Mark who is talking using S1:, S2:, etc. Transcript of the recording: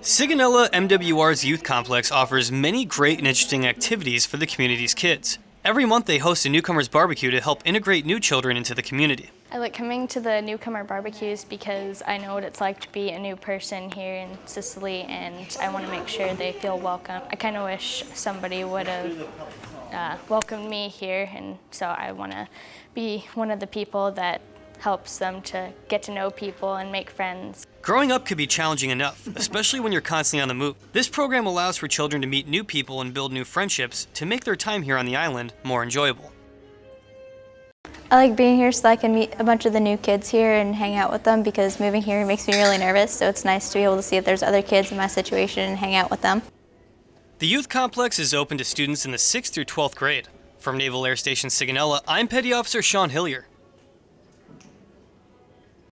S1: Sigonella MWR's youth complex offers many great and interesting activities for the community's kids. Every month they host a newcomers barbecue to help integrate new children into the community.
S2: I like coming to the newcomer barbecues because I know what it's like to be a new person here in Sicily and I want to make sure they feel welcome. I kind of wish somebody would have uh, welcomed me here and so I want to be one of the people that helps them to get to know people and make friends.
S1: Growing up could be challenging enough, especially when you're constantly on the move. This program allows for children to meet new people and build new friendships to make their time here on the island more enjoyable.
S3: I like being here so I can meet a bunch of the new kids here and hang out with them because moving here makes me really nervous, so it's nice to be able to see if there's other kids in my situation and hang out with them.
S1: The youth complex is open to students in the 6th through 12th grade. From Naval Air Station Sigonella, I'm Petty Officer Sean Hillier.